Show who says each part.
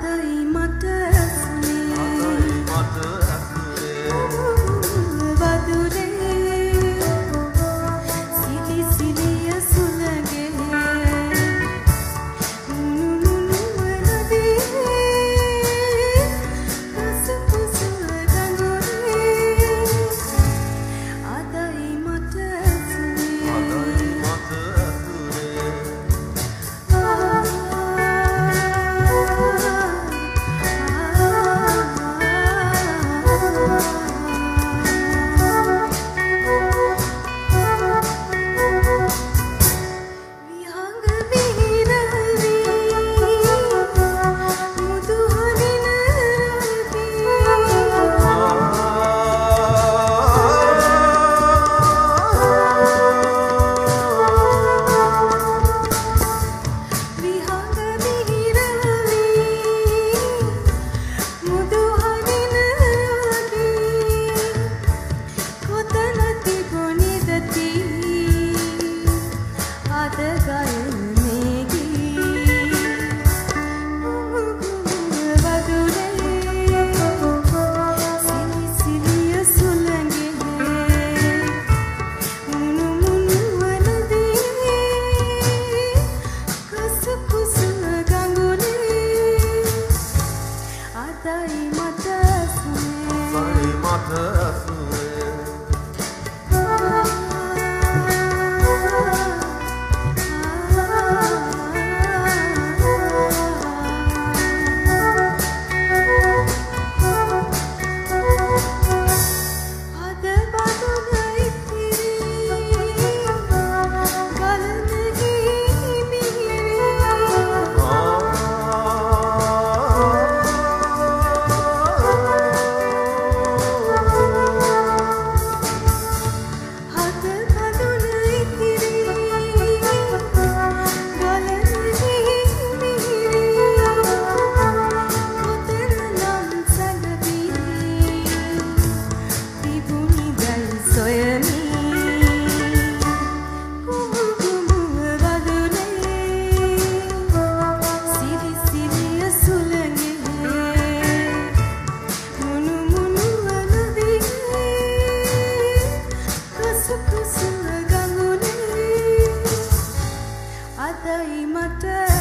Speaker 1: 的 Fari matasın Fari
Speaker 2: matasın
Speaker 1: day.